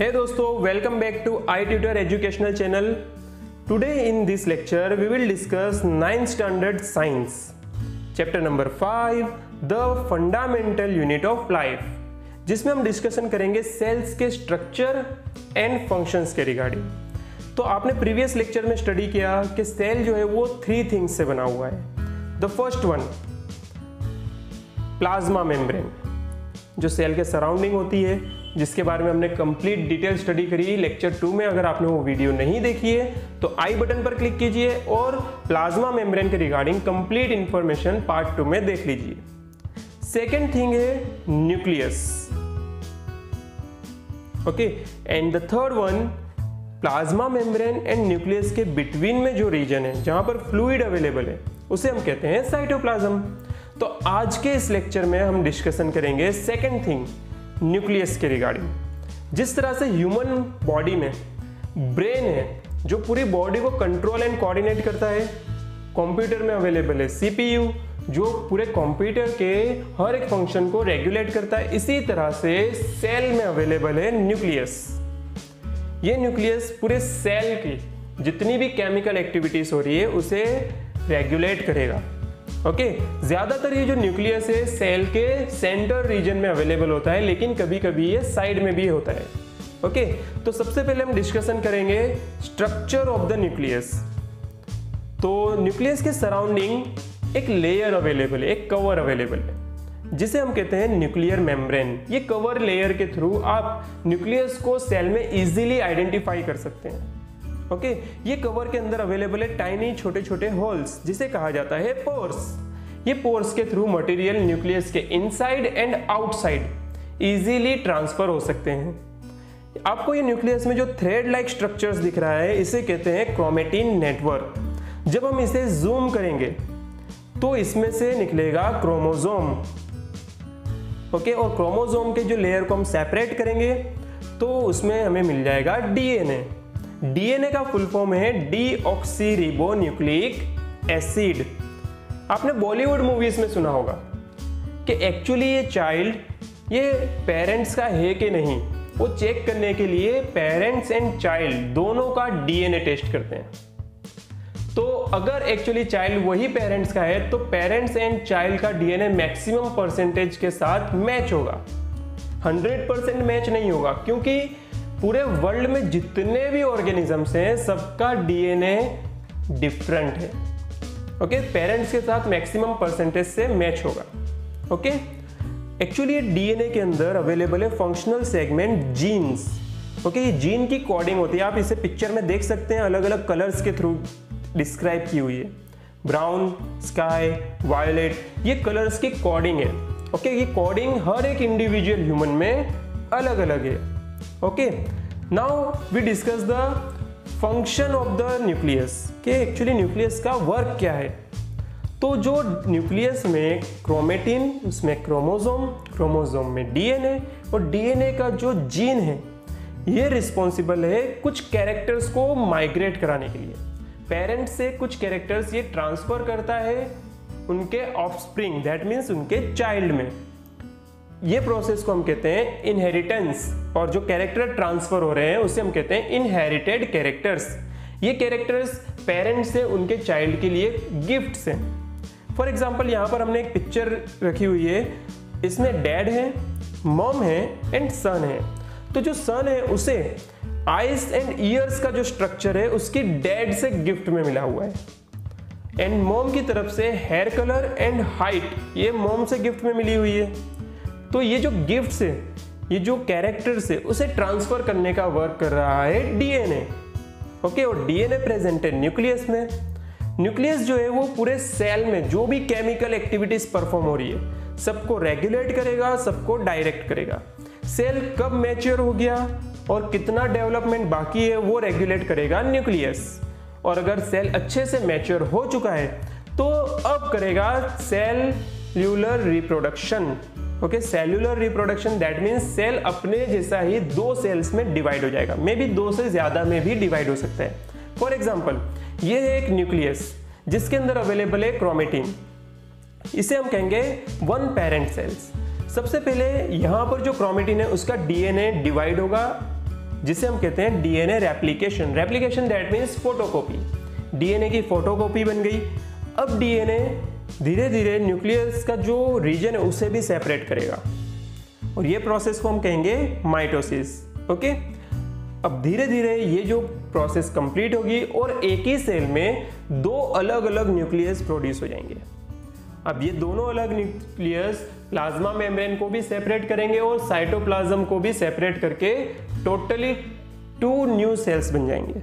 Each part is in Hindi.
हे दोस्तों welcome back to I tutor educational channel today in this lecture we will discuss ninth standard science chapter number five the fundamental unit of life जिसमें हम डिस्कशन करेंगे सेल्स के स्ट्रक्चर एंड फ़ंक्शंस के रिगार्डिंग तो आपने प्रीवियस लेक्चर में स्टडी किया कि सेल जो है वो थ्री थिंग्स से बना हुआ है. The first one plasma membrane जो सेल के सराउंडिंग होती है. जिसके बारे में हमने कंप्लीट डिटेल स्टडी करी। लेक्चर टू में अगर आपने वो वीडियो नहीं देखी है तो आई बटन पर क्लिक कीजिए और प्लाज्मा मेम्ब्रेन के regarding complete information part two में देख लीजिए। सेकेंड थिंग है nucleus okay and the third one plasma membrane and nucleus के बिटवीन में जो रीजन है, जहाँ पर फ्लूइड अवेलेबल है, उसे हम कहते हैं साइटोप्लाज्म तो आज के इस लेक्चर में हम डिस्कशन करेंगे सेकेंड थिंग न्यूक्लियस के रिगार्डिंग। जिस तरह से ह्यूमन बॉडी में ब्रेन है, जो पूरी बॉडी को कंट्रोल एंड कोऑर्डिनेट करता है, कंप्यूटर में अवेलेबल है, सीपीयू, जो पूरे कंप्यूटर के हर एक फ़ंक्शन को रेगुलेट करता है, इसी तरह से सेल में अवेलेबल है न्यूक्लियस। ये न्यूक्लियस पूरे सेल की जितनी भी केमिकल एक्टिविटीज़ हो रही है, उसे रेगुलेट करेगा। ओके? ज़्यादातर ये जो न्यूक्लियस है सेल के सेंटर रीजन में अवेलेबल होता है, लेकिन कभी कभी ये साइड में भी होता है ओके? तो सबसे पहले हम डिस्कशन करेंगे स्ट्रक्चर ऑफ़ द न्यूक्लियस तो न्यूक्लियस के सराउंडिंग एक लेयर अवेलेबल है, एक कवर अवेलेबल है, जिसे हम कहते हैं न्यूक्लियर मेम्ब्रेन ये कवर लेयर के थ्रू आप न्यूक्लियस को सेल में इजीली आइडेंटिफाई कर सकते हैं ओके ये कवर के अंदर अवेलेबल है टाइनी छोटे छोटे होल्स जिसे कहा जाता है पोर्स ये पोर्स के थ्रू मटेरियल न्यूक्लियस के inside and outside easily transfer हो सकते हैं. आपको ये न्यूक्लियस में जो थ्रेड लाइक स्ट्रक्चर्स दिख रहा है, इसे कहते हैं क्रोमेटिन नेटवर्क जब हम इसे जूम करेंगे तो इसमें से निकलेगा क्रोमोजोम ओके और क्रोमोजोम के जो लेयर को हम सेपरेट करेंगे तो उसमें हमें मिल जाएगा डीएनए डीएनए का फुल फॉर्म है deoxyribonucleic acid. आपने बॉलीवुड मूवीज़ में सुना होगा कि एक्चुअली ये चाइल्ड ये पेरेंट्स का है कि नहीं, वो चेक करने के लिए पेरेंट्स एंड चाइल्ड दोनों का डीएनए टेस्ट करते हैं। तो अगर एक्चुअली चाइल्ड वही पेरेंट्स का है तो पेरेंट्स एंड चाइल्ड का डीएनए मैक्सिमम परसेंटेज के साथ मैच होगा। 100 परसेंट मैच नहीं होगा, क्योंकि पूरे वर्ल्ड में जितने भी ऑर्गेनिजम्स हैं, सबका डीएनए डिफरेंट है। ओके पेरेंट्स के साथ मैक्सिमम परसेंटेज से मैच होगा। ओके एक्चुअली ये डीएनए के अंदर अवेलेबल है फंक्शनल सेगमेंट जीन्स ओके ये जीन की कोडिंग होती है। आप इसे पिक्चर में देख सकते हैं अलग अलग कलर्स के थ्रू डिस्क्राइब की हुई है। ब्राउन स्काई वायलेट ये कलर्स की कोडिंग है। ओके ये कोडिंग हर एक इंडिविजुअल ह्यूमन में अलग अलग है। Okay. Now, we discuss the function of the nucleus. कि एक्चुअली न्यूक्लियस का वर्क क्या है? तो जो न्यूक्लियस में क्रोमेटिन उसमें क्रोमोजोम क्रोमोजोम में डीएनए और डीएनए का जो जीन है, ये रिस्पॉन्सिबल है कुछ कैरेक्टर्स को माइग्रेट कराने के लिए. पेरेंट्स से कुछ कैरेक्टर्स ये ट्रांसफ़र करता है उनके ऑफस्प्रिंग दैट मीन्स उनके चाइल्ड में. ये प्रोसेस को हम कहते हैं इनहेरिटेंस और जो कैरेक्टर ट्रांसफ़र हो रहे हैं, उसे हम कहते हैं इनहेरिटेड कैरेक्टर्स ये कैरेक्टर्स पेरेंट्स से उनके चाइल्ड के लिए गिफ्ट्स हैं। फॉर एग्ज़ाम्पल यहाँ पर हमने एक पिक्चर रखी हुई है। इसमें डैड है मॉम है एंड सन है। तो जो सन है, उसे आइस एंड ईयर्स का जो स्ट्रक्चर है, उसकी डैड से गिफ्ट में मिला हुआ है। एंड मॉम की तरफ़ से हेयर कलर एंड हाइट ये मॉम से गिफ्ट में मिली हुई है। तो ये जो गिफ्ट है, ये जो कैरेक्टर्स है, उसे ट्रांसफ़र करने का वर्क कर रहा है डीएनए ओके और डीएनए प्रेजेंट है न्यूक्लियस में। न्यूक्लियस जो है वो पूरे सेल में जो भी केमिकल एक्टिविटीज़ परफॉर्म हो रही है, सबको रेगुलेट करेगा, सबको डायरेक्ट करेगा। सेल कब मैच्योर हो गया और कितना डेवलपमेंट बाकी है, वो रेगुलेट करेगा न्यूक्लियस और अगर सेल अच्छे से मैच्योर हो चुका है तो अब करेगा cellular reproduction okay cellular reproduction that means cell अपने जैसा ही दो सेल्स में डिवाइड हो जाएगा। मे बी दो से ज़्यादा में भी डिवाइड हो सकता है। फॉर एग्ज़ाम्पल ये है एक न्यूक्लियस जिसके अंदर अवेलेबल है क्रोमेटिन इसे हम कहेंगे वन पेरेंट सेल्स सबसे पहले यहाँ पर जो क्रोमेटिन है, उसका डीएनए डिवाइड होगा, जिसे हम कहते हैं DNA replication replication that means photocopy DNA की फोटोकॉपी बन गई। अब डीएनए धीरे धीरे न्यूक्लियस का जो रीजन है, उसे भी सेपरेट करेगा। और ये प्रोसेस को हम कहेंगे माइटोसिस ओके अब धीरे धीरे ये जो प्रोसेस कंप्लीट होगी और एक ही सेल में दो अलग अलग न्यूक्लियस प्रोड्यूस हो जाएँगे। अब ये दोनों अलग न्यूक्लियस प्लाज्मा मेम्ब्रेन को भी सेपरेट करेंगे और साइटोप्लाज्म को भी सेपरेट करके टोटली टू न्यू सेल्स बन जाएँगे,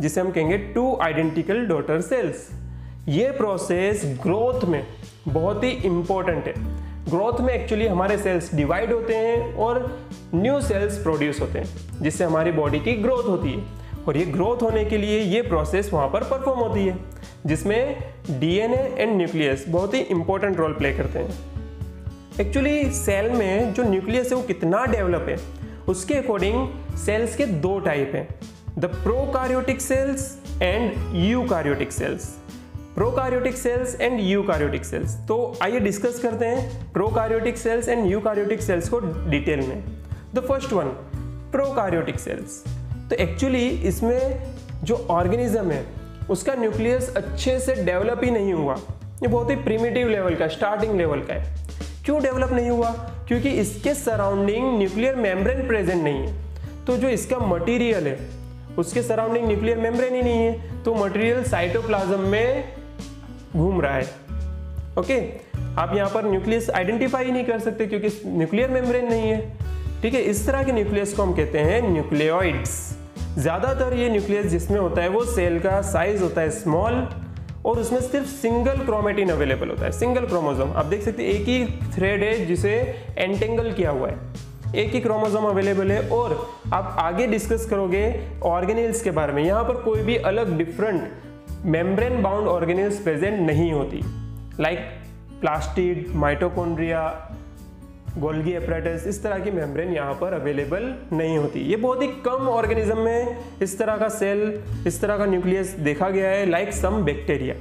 जिसे हम कहेंगे टू आइडेंटिकल डॉटर सेल्स ये प्रोसेस ग्रोथ में बहुत ही इंपॉर्टेंट है। ग्रोथ में एक्चुअली हमारे सेल्स डिवाइड होते हैं और न्यू सेल्स प्रोड्यूस होते हैं, जिससे हमारी बॉडी की ग्रोथ होती है। और ये ग्रोथ होने के लिए ये प्रोसेस वहाँ पर परफॉर्म होती है, जिसमें डीएनए एंड न्यूक्लियस बहुत ही इंपॉर्टेंट रोल प्ले करते हैं। एक्चुअली सेल में जो न्यूक्लियस है वो कितना डेवलप है, उसके अकॉर्डिंग सेल्स के दो टाइप हैं the prokaryotic cells and eukaryotic cells prokaryotic cells and eukaryotic cells तो आइए डिस्कस करते हैं prokaryotic cells and eukaryotic cells को डिटेल में. The first one prokaryotic cells तो एक्चुअली इसमें जो ऑर्गेनिज्म है, उसका न्यूक्लियस अच्छे से डेवलप ही नहीं हुआ। ये बहुत ही प्रिमिटिव लेवल का स्टार्टिंग लेवल का है। क्यों डेवलप नहीं हुआ? क्योंकि इसके सराउंडिंग न्यूक्लियर मेम्ब्रेन प्रेजेंट नहीं है। तो जो इसका मटेरियल है, उसके सराउंडिंग न्यूक्लियर मेम्ब्रेन ही नहीं है। तो मटेरियल साइटोप्लाज्म में घूम रहा है। ओके आप यहाँ पर न्यूक्लियस आइडेंटिफाई नहीं कर सकते क्योंकि न्यूक्लियर मेम्ब्रेन नहीं है। ठीक है? इस तरह के न्यूक्लियस को हम कहते हैं न्यूक्लियोइड्स ज़्यादातर ये न्यूक्लियस जिसमें होता है वो सेल का साइज़ होता है स्मॉल और उसमें सिर्फ़ सिंगल क्रोमेटिन अवेलेबल होता है। सिंगल क्रोमोजोम आप देख सकते हैं, एक ही थ्रेड है जिसे एंटेंगल किया हुआ है। एक ही क्रोमोजोम अवेलेबल है और आप आगे डिस्कस करोगे ऑर्गेनिल्स के बारे में। यहाँ पर कोई भी अलग different membrane bound organelles present नहीं होती। Like plastid mitochondria Golgi apparatus इस तरह की मेम्ब्रेन यहाँ पर अवेलेबल नहीं होती। ये बहुत ही कम ऑर्गेनिज्म में इस तरह का सेल इस तरह का न्यूक्लियस देखा गया है like some bacteria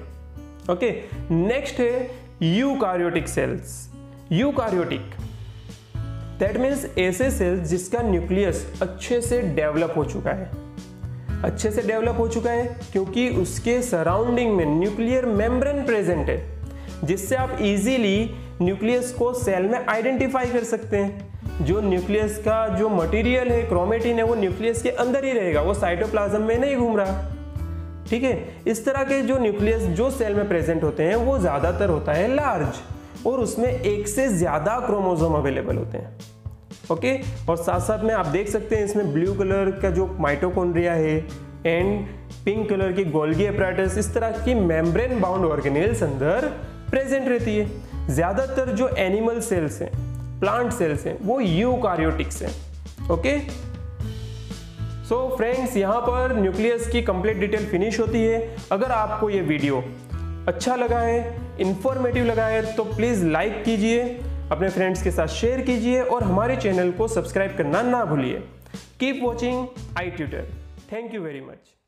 okay next है eukaryotic cells eukaryotic that means ऐसे सेल्स जिसका न्यूक्लियस अच्छे से डेवलप हो चुका है। अच्छे से डेवलप हो चुका है, क्योंकि उसके सराउंडिंग में न्यूक्लियर मेम्ब्रेन प्रेजेंट है, जिससे आप इजीली न्यूक्लियस को सेल में आइडेंटिफाई कर सकते हैं। जो न्यूक्लियस का जो मटेरियल है क्रोमेटिन है, वो न्यूक्लियस के अंदर ही रहेगा, वो साइटोप्लाज्म में नहीं घूम रहा। ठीक है? इस तरह के जो न्यूक्लियस जो सेल में प्रेजेंट होते हैं, वो ज़्यादातर होता है लार्ज और उसमें एक से ज़्यादा क्रोमोजोम अवेलेबल होते हैं। ओके और साथ साथ में आप देख सकते हैं इसमें ब्लू कलर का जो माइटोकॉन्ड्रिया है एंड पिंक कलर की गोल्गी अपराटस इस तरह की मेम्ब्रेन बाउंड ऑर्गेनिल्स अंदर प्रेजेंट रहती है। ज़्यादातर जो एनिमल सेल्स हैं प्लांट सेल्स हैं, वो यूकार्योटिक्स हैं। ओके सो फ्रेंड्स यहाँ पर न्यूक्लियस की कंप्लीट डिटेल फिनिश होती है। अगर आपको ये वीडियो अच्छा लगा है इंफॉर्मेटिव लगा है तो प्लीज़ लाइक कीजिए। अपने फ्रेंड्स के साथ शेयर कीजिए और हमारे चैनल को सब्सक्राइब करना ना भूलिए। Keep watching I tutor thank you very much